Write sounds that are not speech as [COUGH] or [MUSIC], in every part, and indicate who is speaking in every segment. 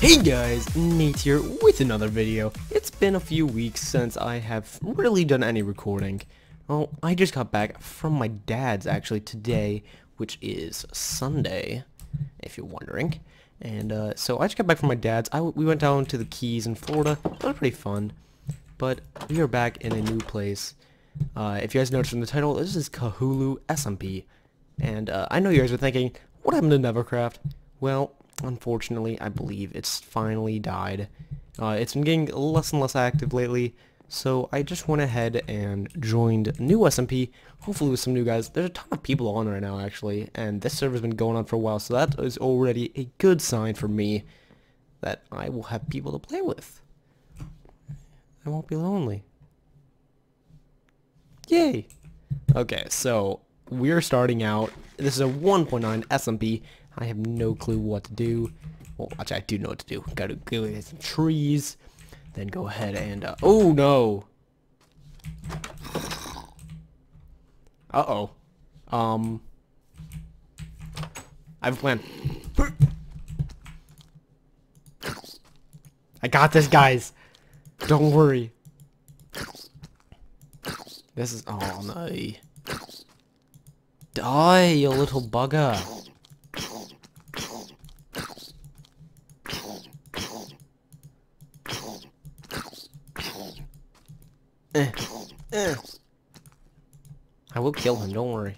Speaker 1: Hey guys, Nate here with another video. It's been a few weeks since I have really done any recording. Well, I just got back from my dad's actually today, which is Sunday, if you're wondering. And uh, so I just got back from my dad's. I, we went down to the Keys in Florida. It was pretty fun. But we are back in a new place. Uh, if you guys noticed from the title, this is Kahoolo SMP. And uh, I know you guys are thinking, what happened to Nevercraft? Well, unfortunately, I believe it's finally died. Uh, it's been getting less and less active lately, so I just went ahead and joined new SMP, hopefully with some new guys. There's a ton of people on right now, actually, and this server's been going on for a while, so that is already a good sign for me that I will have people to play with. I won't be lonely. Yay! Okay, so we're starting out. This is a 1.9 SMP. I have no clue what to do. Well, actually, I do know what to do. Gotta go get some trees. Then go ahead and... Uh, oh, no! Uh-oh. Um... I have a plan. I got this, guys! Don't worry. This is... Oh, no. Die, you little bugger. Eh. Eh. I will kill him, don't worry.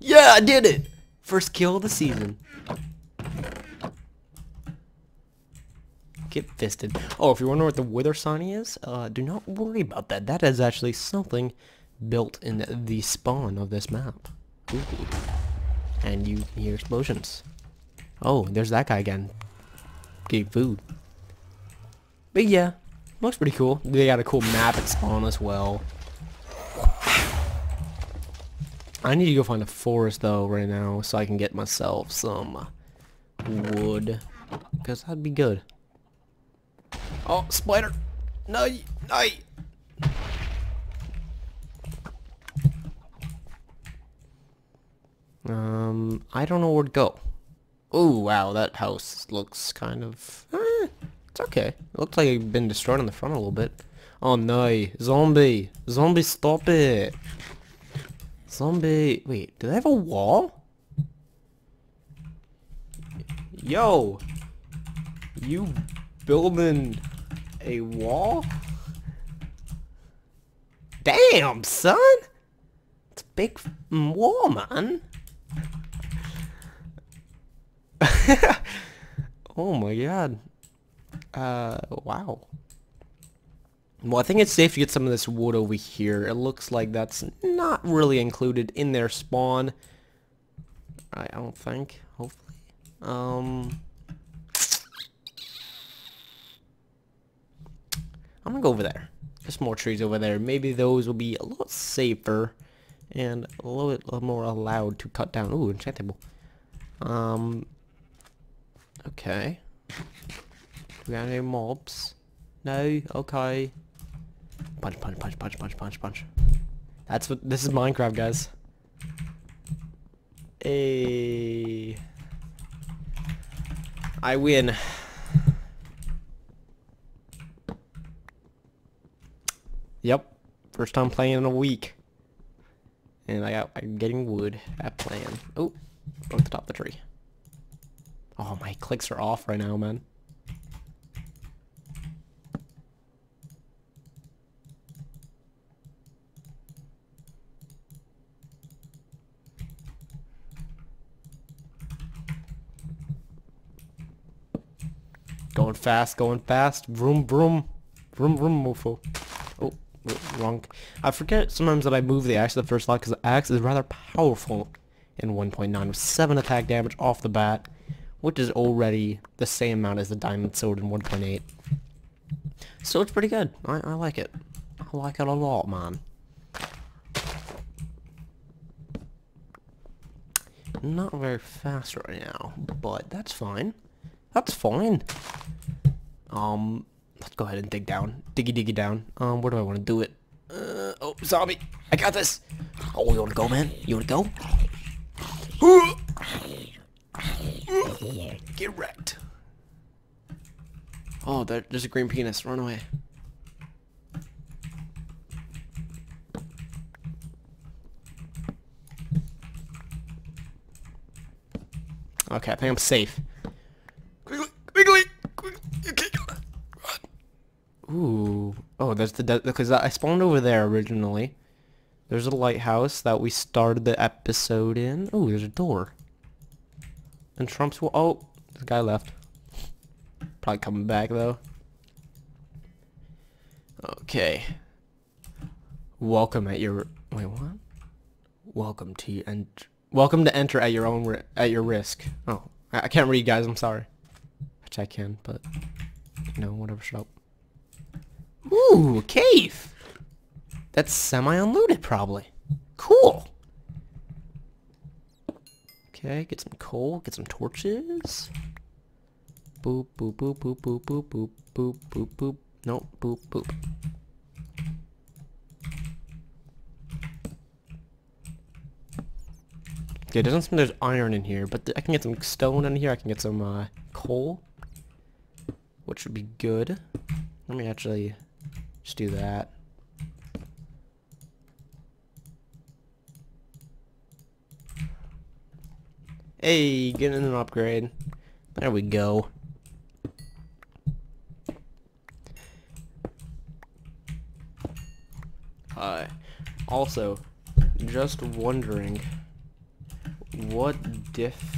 Speaker 1: Yeah, I did it! First kill of the season. Get fisted. Oh, if you wonder what the wither sign is, uh, do not worry about that. That is actually something built in the spawn of this map. Ooh. And you hear explosions. Oh, there's that guy again. Getting food. But yeah, looks pretty cool. They got a cool map at spawn as well. I need to go find a forest though right now so I can get myself some wood. Because that'd be good. Oh, spider! No, no! Um, I don't know where to go. Oh, wow, that house looks kind of... Eh, it's okay. It looks like it's been destroyed on the front a little bit. Oh, no. Zombie. Zombie, stop it. Zombie. Wait, do they have a wall? Yo. You building a wall? Damn, son. It's a big wall, man. [LAUGHS] oh my god. Uh, wow. Well, I think it's safe to get some of this wood over here. It looks like that's not really included in their spawn. I don't think, hopefully. Um... I'm gonna go over there. There's more trees over there. Maybe those will be a little safer and a little bit more allowed to cut down. Ooh, enchantable. Um, okay. We got any mobs? No? Okay. Punch, punch, punch, punch, punch, punch, punch. That's what, this is Minecraft, guys. Hey. I win. Yep. First time playing in a week. And I got, I'm getting wood at plan. Oh, broke the top of the tree. Oh, my clicks are off right now, man. Going fast, going fast. Vroom, vroom. Vroom, vroom, mofo. Oh, wrong. I forget sometimes that I move the axe to the first slot because the axe is rather powerful in 1.9 with 7 attack damage off the bat, which is already the same amount as the diamond sword in 1.8. So it's pretty good. I, I like it. I like it a lot, man. Not very fast right now, but that's fine. That's fine. Um, let's go ahead and dig down. Diggy diggy down. Um, where do I want to do it? Uh, oh, zombie. I got this. Oh, you want to go, man? You want to go? [GASPS] Get wrecked. Oh, there, there's a green penis. Run away. Okay, I think I'm safe. Quickly, quickly, quickly. Okay, run. Ooh. Oh, there's the because I spawned over there originally. There's a lighthouse that we started the episode in. Oh, there's a door. And Trump's... Oh, the guy left. Probably coming back, though. Okay. Welcome at your... Wait, what? Welcome to you and welcome to enter at your own at your risk. Oh, I, I can't read, guys. I'm sorry. Which I can, but you know, whatever. Shut up. Ooh, cave. That's semi-unlooted, probably. Cool. Okay, get some coal, get some torches. Boop, boop, boop, boop, boop, boop, boop, boop, boop, boop. Nope, boop, boop. Okay, it doesn't seem there's iron in here, but I can get some stone in here. I can get some uh, coal, which would be good. Let me actually just do that. Hey, getting an upgrade. There we go. Uh, also, just wondering what difficulty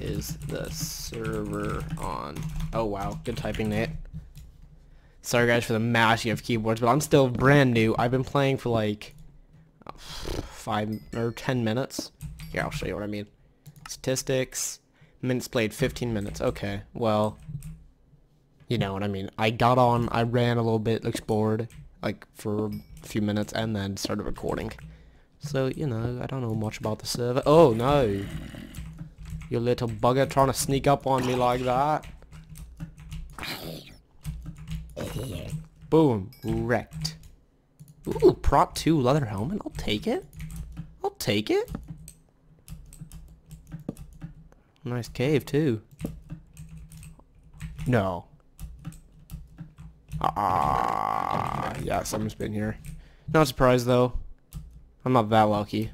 Speaker 1: is the server on? Oh wow, good typing, Nate. Sorry guys for the mashing of keyboards, but I'm still brand new. I've been playing for like five or ten minutes. Here, I'll show you what I mean. Statistics, minutes played, 15 minutes. Okay, well, you know what I mean. I got on, I ran a little bit, explored, like, for a few minutes, and then started recording. So, you know, I don't know much about the server. Oh, no. You little bugger trying to sneak up on me like that. Boom. Wrecked. Ooh, prop 2 leather helmet. I'll take it. I'll take it. Nice cave, too. No. Ah, yeah, someone's been here. Not surprised, though. I'm not that lucky.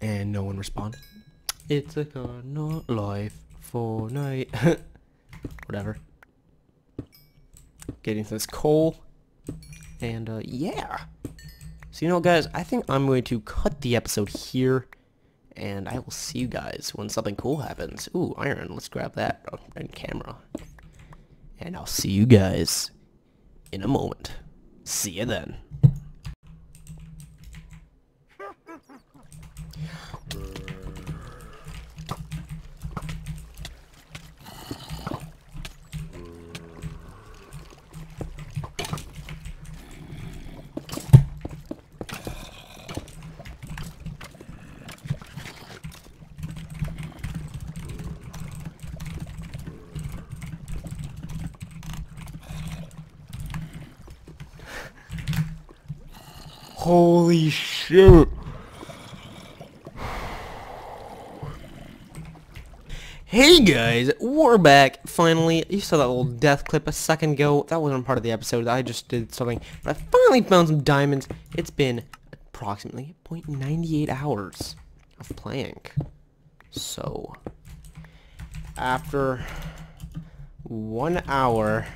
Speaker 1: And no one responded. It's a kind life for night. [LAUGHS] Whatever. Getting this coal. And, uh, yeah. So, you know, guys, I think I'm going to cut the episode here and I will see you guys when something cool happens. Ooh, iron. Let's grab that on oh, camera. And I'll see you guys in a moment. See you then. Holy shit. Hey guys, we're back, finally. You saw that little death clip a second ago. That wasn't part of the episode. I just did something. But I finally found some diamonds. It's been approximately 0.98 hours of playing. So, after one hour,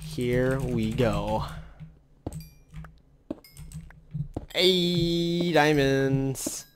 Speaker 1: here we go. Hey, diamonds.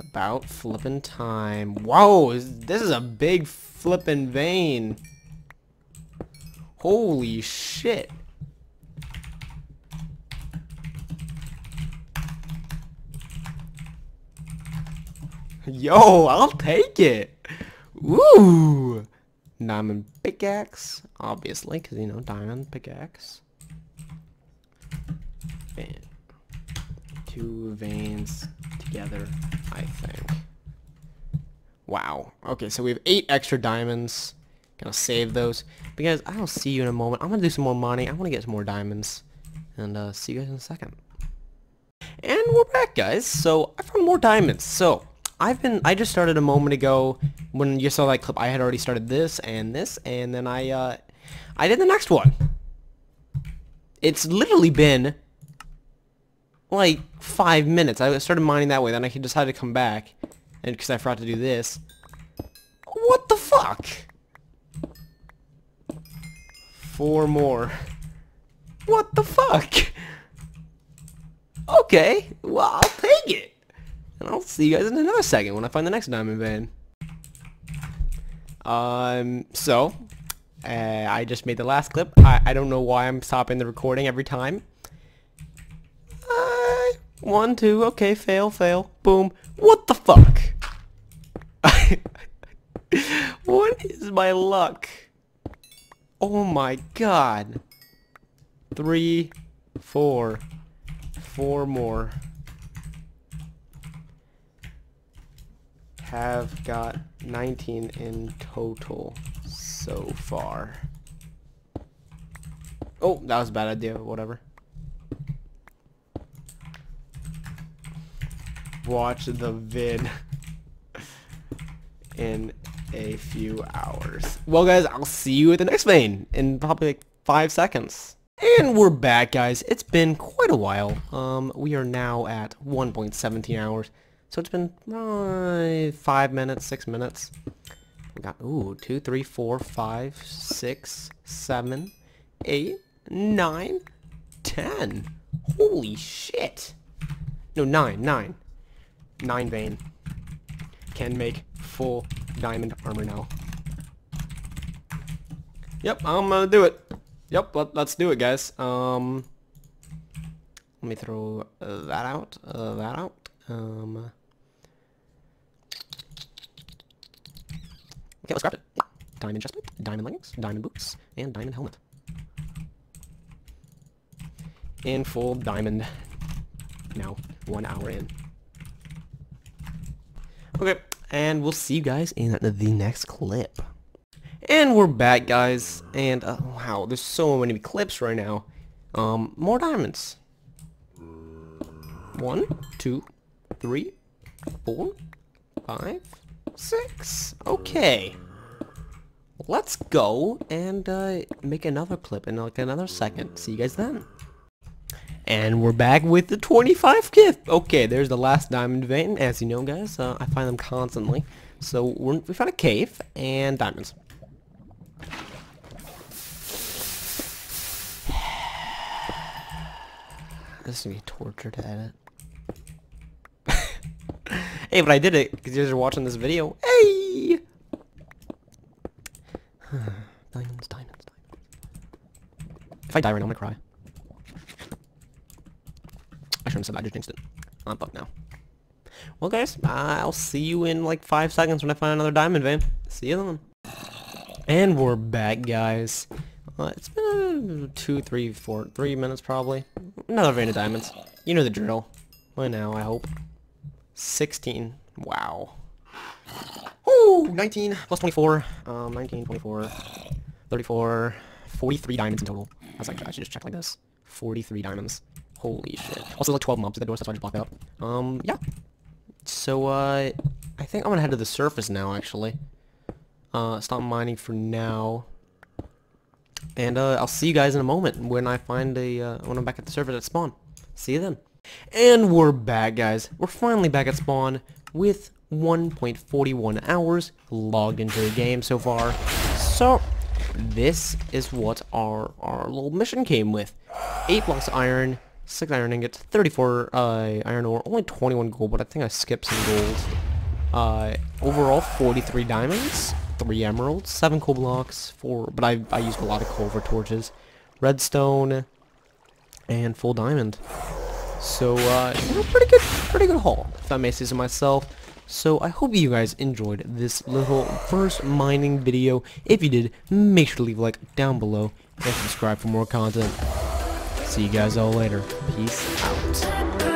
Speaker 1: About flipping time. Whoa, this is a big flipping vein. Holy shit. Yo, I'll take it. Woo! Diamond pickaxe, obviously, because, you know, diamond pickaxe. Two veins together, I think. Wow. Okay, so we have eight extra diamonds. Gonna save those. Because I'll see you in a moment. I'm gonna do some more money. I wanna get some more diamonds. And uh, see you guys in a second. And we're back, guys. So I found more diamonds. So I've been, I just started a moment ago when you saw that clip. I had already started this and this, and then I, uh, I did the next one. It's literally been like five minutes. I started mining that way, then I decided to come back, and because I forgot to do this. What the fuck? Four more. What the fuck? Okay, well, I'll take it. And I'll see you guys in another second when I find the next diamond vein. Um, so, uh, I just made the last clip. I, I don't know why I'm stopping the recording every time. One, two, okay, fail, fail, boom. What the fuck? [LAUGHS] what is my luck? Oh my god. Three, four, four more. Have got 19 in total so far. Oh, that was a bad idea, whatever. Watch the vid [LAUGHS] in a few hours. Well guys, I'll see you at the next vein in probably like five seconds. And we're back guys. It's been quite a while. Um, we are now at 1.17 hours. So it's been uh, five minutes, six minutes. We got, ooh, two, three, four, five, six, seven, eight, nine, ten. Holy shit. No, nine, nine. Nine vein. Can make full diamond armor now. Yep, I'm gonna do it. Yep, let, us do it, guys. Um, let me throw uh, that out, uh, that out. Um, okay, let's craft it. Diamond chestplate, diamond leggings, diamond boots, and diamond helmet. In full diamond. Now, one hour in. Okay, and we'll see you guys in the next clip. And we're back, guys. And, uh, wow, there's so many clips right now. Um, more diamonds. One, two, three, four, five, six. Okay. Let's go and uh, make another clip in like another second. See you guys then. And we're back with the 25 gift. Okay, there's the last diamond vein. As you know, guys, uh, I find them constantly. So we found a cave and diamonds. [SIGHS] This is gonna be torture to edit. [LAUGHS] hey, but I did it because you guys are watching this video. Hey! [SIGHS] diamonds, diamonds, diamonds. If I die right now, I'm gonna cry. I shouldn't have said that, I just jinxed. I'm fucked now. Well, guys, I'll see you in like five seconds when I find another diamond vein. See you then. And we're back, guys. Uh, it's been uh, two, three, four, three minutes probably. Another vein of diamonds. You know the drill. By now, I hope. 16. Wow. Ooh, 19 plus 24. Um, 19, 24, 34, 43 diamonds in total. I was like, I should just check like this. 43 diamonds. Holy shit. Also, like 12 mobs at the door, so that's why I just blocked out. Um, yeah. So, uh, I think I'm gonna head to the surface now, actually. Uh, stop mining for now. And uh, I'll see you guys in a moment when I find a, uh, when I'm back at the surface at spawn. See you then. And we're back, guys. We're finally back at spawn with 1.41 hours logged into the game so far. So, this is what our, our little mission came with. 8 blocks of iron, 6 iron ingots, 34 uh, iron ore, only 21 gold, but I think I skipped some gold. Uh, overall, 43 diamonds, three emeralds, seven coal blocks, four, but I, I used a lot of coal for torches, redstone, and full diamond. So, uh, pretty good, pretty good haul, if I may say so myself. So, I hope you guys enjoyed this little first mining video. If you did, make sure to leave a like down below, and subscribe for more content. See you guys all later. Peace out.